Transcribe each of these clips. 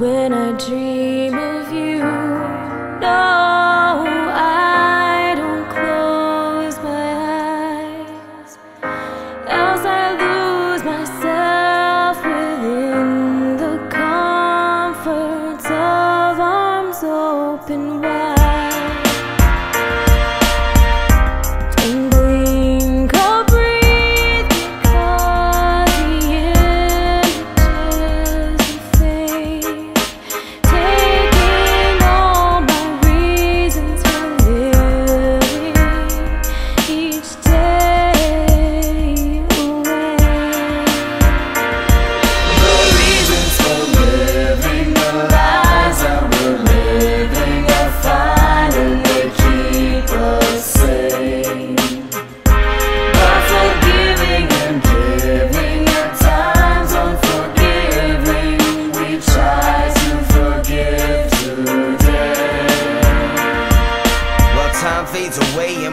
When I dream of you, no, I don't close my eyes. Else I lose myself within the comforts of arms open wide.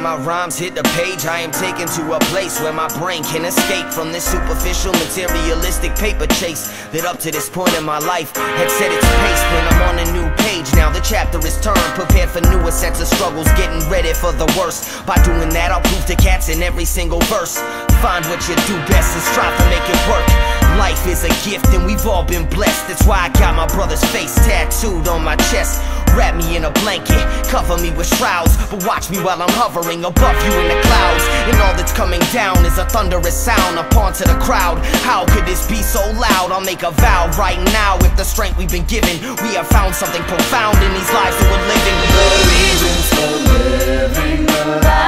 My rhymes hit the page, I am taken to a place where my brain can escape from this superficial, materialistic paper chase that up to this point in my life had set its pace. When I'm on a new page, now the chapter is turned, prepared for newer sets of struggles, getting ready for the worst. By doing that, I'll prove to cats in every single verse. Find what you do best and strive to make it work. Life is a gift and we've all been blessed. That's why I got my brother's face tattooed on my chest. Wrap me in a blanket, cover me with shrouds, but watch me while I'm hovering above you in the clouds. And all that's coming down is a thunderous sound upon to the crowd. How could this be so loud? I'll make a vow right now. With the strength we've been given, we have found something profound in these lives that we're living. The reasons for living the lives